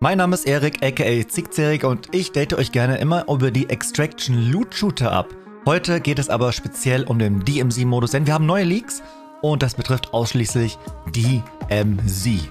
Mein Name ist Erik, aka Zickzerig und ich date euch gerne immer über die Extraction Loot Shooter ab. Heute geht es aber speziell um den DMZ-Modus, denn wir haben neue Leaks und das betrifft ausschließlich DMZ.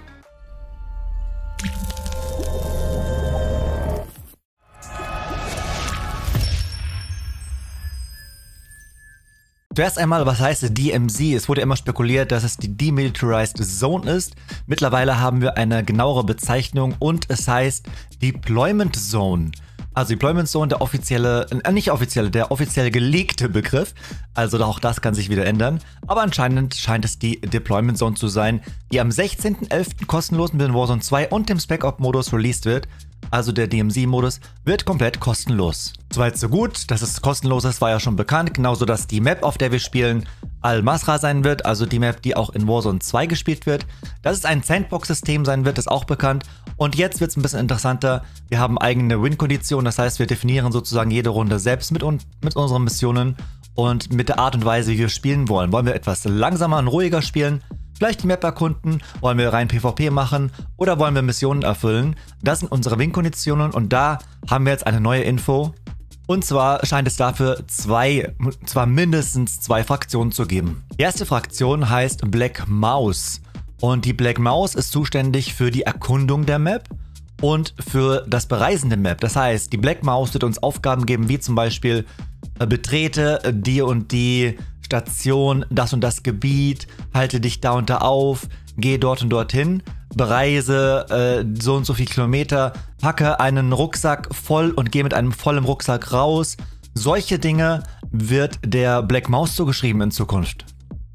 Zuerst einmal, was heißt DMZ? Es wurde immer spekuliert, dass es die Demilitarized Zone ist. Mittlerweile haben wir eine genauere Bezeichnung und es heißt Deployment Zone. Also Deployment Zone, der offizielle, äh, nicht offizielle, der offiziell gelegte Begriff. Also auch das kann sich wieder ändern. Aber anscheinend scheint es die Deployment Zone zu sein, die am 16.11. kostenlos mit Warzone 2 und dem Spec-Op-Modus released wird also der DMZ-Modus, wird komplett kostenlos. Soweit so gut, dass es kostenlos ist, war ja schon bekannt, genauso dass die Map, auf der wir spielen, Al-Masra sein wird, also die Map, die auch in Warzone 2 gespielt wird. Dass es ein Sandbox-System sein wird, ist auch bekannt. Und jetzt wird es ein bisschen interessanter. Wir haben eigene Win-Konditionen, das heißt, wir definieren sozusagen jede Runde selbst mit, mit unseren Missionen und mit der Art und Weise, wie wir spielen wollen. Wollen wir etwas langsamer und ruhiger spielen? Vielleicht die Map erkunden? Wollen wir rein PvP machen? Oder wollen wir Missionen erfüllen? Das sind unsere Win-Konditionen und da haben wir jetzt eine neue Info. Und zwar scheint es dafür zwei, zwar mindestens zwei Fraktionen zu geben. Die erste Fraktion heißt Black Mouse. Und die Black Mouse ist zuständig für die Erkundung der Map und für das Bereisen der Map. Das heißt, die Black Mouse wird uns Aufgaben geben, wie zum Beispiel äh, betrete die und die Station, das und das Gebiet, halte dich da und da auf, geh dort und dorthin, bereise äh, so und so viele Kilometer, packe einen Rucksack voll und geh mit einem vollen Rucksack raus. Solche Dinge wird der Black Mouse zugeschrieben in Zukunft.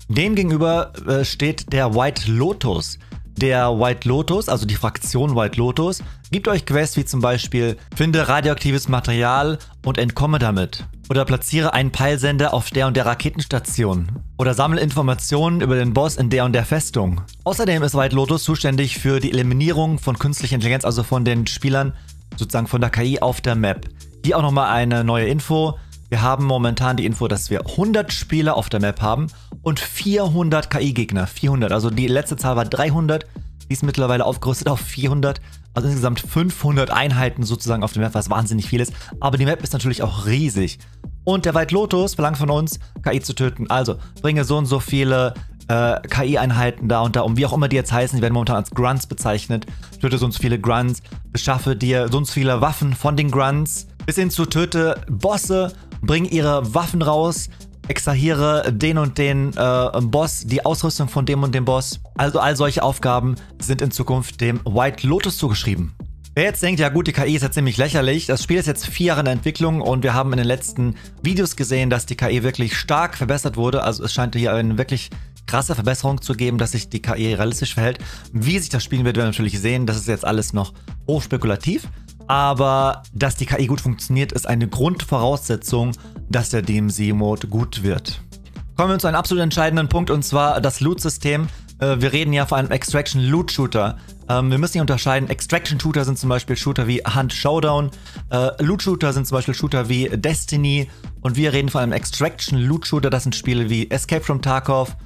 Demgegenüber äh, steht der White Lotus. Der White Lotus, also die Fraktion White Lotus, gibt euch Quests wie zum Beispiel Finde radioaktives Material und entkomme damit. Oder platziere einen Peilsender auf der und der Raketenstation. Oder sammle Informationen über den Boss in der und der Festung. Außerdem ist White Lotus zuständig für die Eliminierung von künstlicher Intelligenz, also von den Spielern, sozusagen von der KI auf der Map. Hier auch nochmal eine neue Info. Wir haben momentan die Info, dass wir 100 Spieler auf der Map haben und 400 KI-Gegner. 400, also die letzte Zahl war 300. Die ist mittlerweile aufgerüstet auf 400. Also insgesamt 500 Einheiten sozusagen auf der Map, was wahnsinnig viel ist. Aber die Map ist natürlich auch riesig. Und der White Lotus verlangt von uns, KI zu töten. Also bringe so und so viele äh, KI-Einheiten da und da um, wie auch immer die jetzt heißen. Die werden momentan als Grunts bezeichnet. Töte so und so viele Grunts. Beschaffe dir so und so viele Waffen von den Grunts. Bis hin zu töte Bosse. Bring ihre Waffen raus extrahiere den und den äh, Boss, die Ausrüstung von dem und dem Boss. Also all solche Aufgaben sind in Zukunft dem White Lotus zugeschrieben. Wer jetzt denkt, ja gut, die KI ist ja ziemlich lächerlich, das Spiel ist jetzt vier Jahre in der Entwicklung und wir haben in den letzten Videos gesehen, dass die KI wirklich stark verbessert wurde. Also es scheint hier eine wirklich krasse Verbesserung zu geben, dass sich die KI realistisch verhält. Wie sich das spielen wird, werden wir natürlich sehen. Das ist jetzt alles noch hochspekulativ. Aber dass die KI gut funktioniert, ist eine Grundvoraussetzung, dass der DMZ-Mode gut wird. Kommen wir zu einem absolut entscheidenden Punkt und zwar das Loot-System. Äh, wir reden ja von einem Extraction-Loot-Shooter. Ähm, wir müssen hier unterscheiden. Extraction-Shooter sind zum Beispiel Shooter wie Hunt Showdown. Äh, Loot-Shooter sind zum Beispiel Shooter wie Destiny. Und wir reden von einem Extraction-Loot-Shooter. Das sind Spiele wie Escape from Tarkov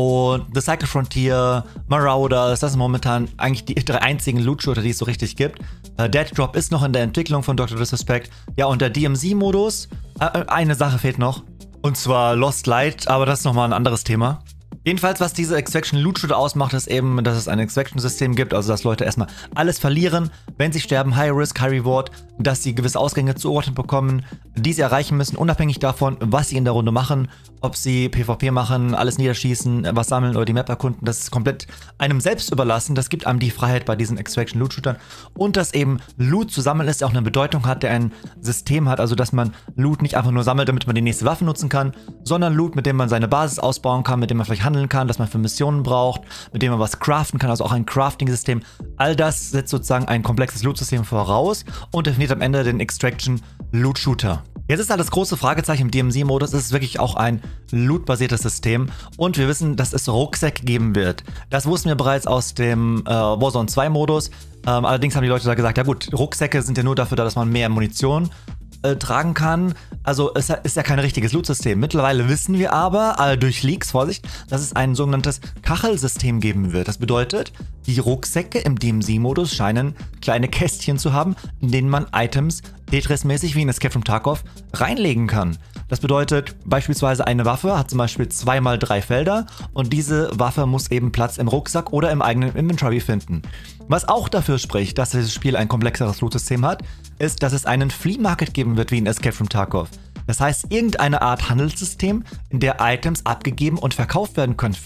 und The Cycle Frontier, Marauders. Das sind momentan eigentlich die drei einzigen Loot-Shooter, die es so richtig gibt. Äh, Dead Drop ist noch in der Entwicklung von Dr. Disrespect. Ja, und der DMZ-Modus. Äh, eine Sache fehlt noch. Und zwar Lost Light, aber das ist nochmal ein anderes Thema. Jedenfalls, was diese Extraction Loot Shooter ausmacht, ist eben, dass es ein Extraction-System gibt, also dass Leute erstmal alles verlieren, wenn sie sterben, High Risk, High Reward, dass sie gewisse Ausgänge zugeordnet bekommen, die sie erreichen müssen, unabhängig davon, was sie in der Runde machen, ob sie PvP machen, alles niederschießen, was sammeln oder die Map erkunden, das ist komplett einem selbst überlassen. Das gibt einem die Freiheit bei diesen Extraction Loot Shootern und dass eben Loot zu sammeln ist, der auch eine Bedeutung hat, der ein System hat, also dass man Loot nicht einfach nur sammelt, damit man die nächste Waffe nutzen kann, sondern Loot, mit dem man seine Basis ausbauen kann, mit dem man vielleicht handeln kann, dass man für Missionen braucht, mit dem man was craften kann, also auch ein Crafting-System. All das setzt sozusagen ein komplexes Loot-System voraus und definiert am Ende den Extraction Loot Shooter. Jetzt ist halt das große Fragezeichen im DMZ-Modus, ist es wirklich auch ein Loot-basiertes System und wir wissen, dass es Rucksäcke geben wird. Das wussten wir bereits aus dem äh, Warzone 2-Modus. Ähm, allerdings haben die Leute da gesagt, ja gut, Rucksäcke sind ja nur dafür da, dass man mehr Munition äh, tragen kann. Also es ist ja kein richtiges Loot-System. Mittlerweile wissen wir aber, äh, durch Leaks, Vorsicht, dass es ein sogenanntes Kachelsystem geben wird. Das bedeutet, Die Rucksäcke im DMZ-Modus scheinen kleine Kästchen zu haben, in denen man Items Tetris-mäßig wie in Escape from Tarkov reinlegen kann. Das bedeutet, beispielsweise eine Waffe hat zum Beispiel zweimal drei Felder und diese Waffe muss eben Platz im Rucksack oder im eigenen Inventory finden. Was auch dafür spricht, dass dieses Spiel ein komplexeres Loot-System hat, ist, dass es einen Flea Market geben wird wie in Escape from Tarkov. Das heißt, irgendeine Art Handelssystem, in der Items abgegeben und verkauft werden können,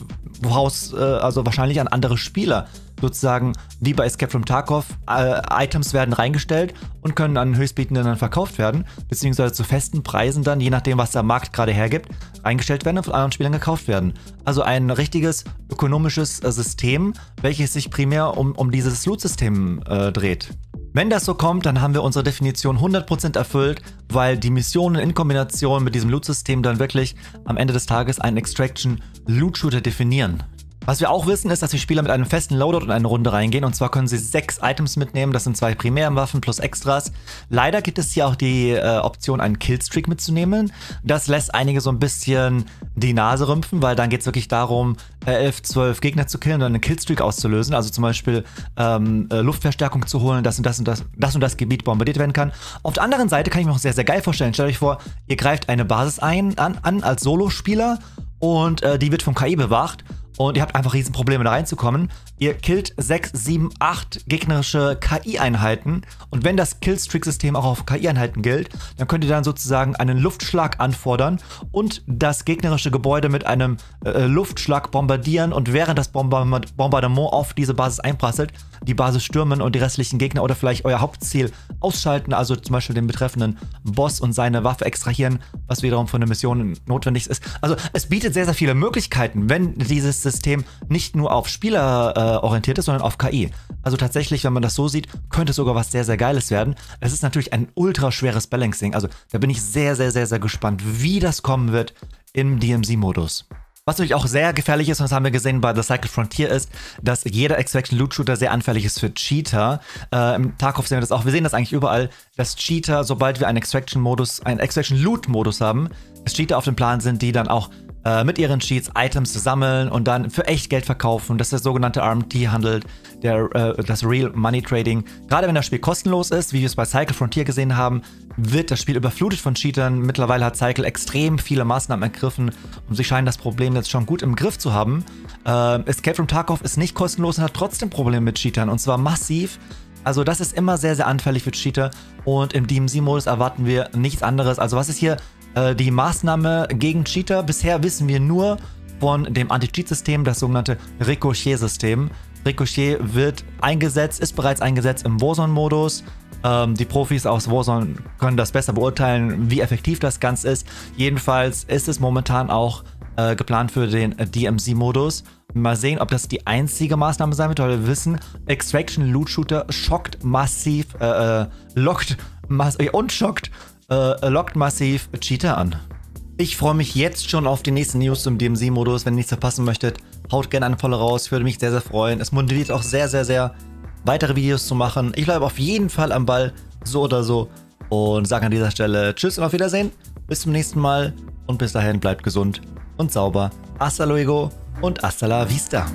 woraus äh, also wahrscheinlich an andere Spieler sozusagen wie bei Escape from Tarkov äh, Items werden reingestellt und können an Höchstbietenden dann verkauft werden, beziehungsweise zu festen Preisen dann, je nachdem was der Markt gerade hergibt, reingestellt werden und von anderen Spielern gekauft werden. Also ein richtiges ökonomisches äh, System, welches sich primär um, um dieses Loot-System äh, dreht. Wenn das so kommt, dann haben wir unsere Definition 100% erfüllt, weil die Missionen in Kombination mit diesem Loot-System dann wirklich am Ende des Tages einen Extraction-Loot-Shooter definieren. Was wir auch wissen, ist, dass die Spieler mit einem festen Loadout in eine Runde reingehen. Und zwar können sie sechs Items mitnehmen. Das sind zwei Primärwaffen plus Extras. Leider gibt es hier auch die äh, Option, einen Killstreak mitzunehmen. Das lässt einige so ein bisschen die Nase rümpfen, weil dann geht es wirklich darum, äh, 11, 12 Gegner zu killen und einen Killstreak auszulösen. Also zum Beispiel ähm, äh, Luftverstärkung zu holen, dass und das und das, das und das Gebiet bombardiert werden kann. Auf der anderen Seite kann ich mir auch sehr, sehr geil vorstellen. Stellt euch vor, ihr greift eine Basis ein, an, an als Solospieler und äh, die wird vom KI bewacht und ihr habt einfach Riesenprobleme da reinzukommen. Ihr killt 6, 7, 8 gegnerische KI-Einheiten und wenn das Killstreak-System auch auf KI-Einheiten gilt, dann könnt ihr dann sozusagen einen Luftschlag anfordern und das gegnerische Gebäude mit einem äh, Luftschlag bombardieren und während das Bombardement auf diese Basis einprasselt, die Basis stürmen und die restlichen Gegner oder vielleicht euer Hauptziel ausschalten, also zum Beispiel den betreffenden Boss und seine Waffe extrahieren, was wiederum für eine Mission notwendig ist. Also es bietet sehr, sehr viele Möglichkeiten, wenn dieses System nicht nur auf Spieler äh, orientiert ist, sondern auf KI. Also tatsächlich, wenn man das so sieht, könnte es sogar was sehr, sehr Geiles werden. Es ist natürlich ein ultra schweres Balancing. Also da bin ich sehr, sehr, sehr, sehr gespannt, wie das kommen wird im DMZ-Modus. Was natürlich auch sehr gefährlich ist, und das haben wir gesehen bei The Cycle Frontier, ist, dass jeder Extraction Loot Shooter sehr anfällig ist für Cheater. Äh, Im Tarkov sehen wir das auch. Wir sehen das eigentlich überall, dass Cheater, sobald wir einen Extraction-Modus, einen Extraction Loot-Modus haben, dass Cheater auf dem Plan sind, die dann auch äh, mit ihren Cheats Items sammeln und dann für echt Geld verkaufen. Das ist der sogenannte RMT handelt, der, äh, das Real Money Trading. Gerade wenn das Spiel kostenlos ist, wie wir es bei Cycle Frontier gesehen haben, wird das Spiel überflutet von Cheatern. Mittlerweile hat Cycle extrem viele Maßnahmen ergriffen und sie scheinen das Problem jetzt schon gut im Griff zu haben. Äh, Escape from Tarkov ist nicht kostenlos und hat trotzdem Probleme mit Cheatern und zwar massiv. Also das ist immer sehr, sehr anfällig für Cheater und im DMZ-Modus erwarten wir nichts anderes. Also was ist hier äh, die Maßnahme gegen Cheater. Bisher wissen wir nur von dem Anti-Cheat-System, das sogenannte Ricochet-System. Ricochet wird eingesetzt, ist bereits eingesetzt im Warzone-Modus. Ähm, die Profis aus Warzone können das besser beurteilen, wie effektiv das Ganze ist. Jedenfalls ist es momentan auch äh, geplant für den DMZ-Modus. Mal sehen, ob das die einzige Maßnahme sein wird, weil wir wissen, Extraction Loot Shooter schockt massiv, äh, äh lockt mass und schockt äh, lockt massiv Cheater an. Ich freue mich jetzt schon auf die nächsten News zum DMZ-Modus. Wenn ihr nichts verpassen möchtet, haut gerne eine volle raus. Würde mich sehr, sehr freuen. Es motiviert auch sehr, sehr, sehr, weitere Videos zu machen. Ich bleibe auf jeden Fall am Ball, so oder so. Und sage an dieser Stelle Tschüss und auf Wiedersehen. Bis zum nächsten Mal. Und bis dahin bleibt gesund und sauber. Hasta luego und hasta la vista.